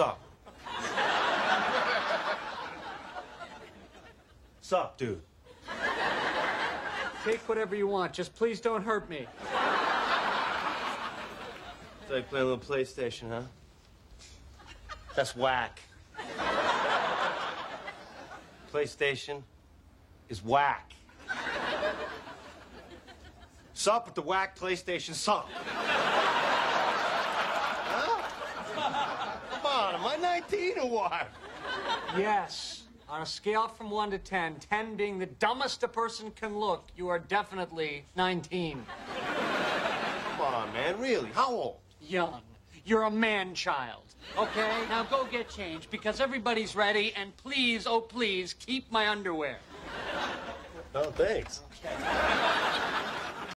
Sup? Sup, dude? Take whatever you want. Just please don't hurt me. So you play a little PlayStation, huh? That's whack. PlayStation is whack. Sup with the whack PlayStation, sup. On, 19 or what? Yes. On a scale from 1 to 10, 10 being the dumbest a person can look, you are definitely 19. Come on, man, really? How old? Young. You're a man child. Okay? Now go get changed because everybody's ready, and please, oh please, keep my underwear. No, thanks. Okay.